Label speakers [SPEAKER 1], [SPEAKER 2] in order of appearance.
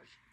[SPEAKER 1] さい。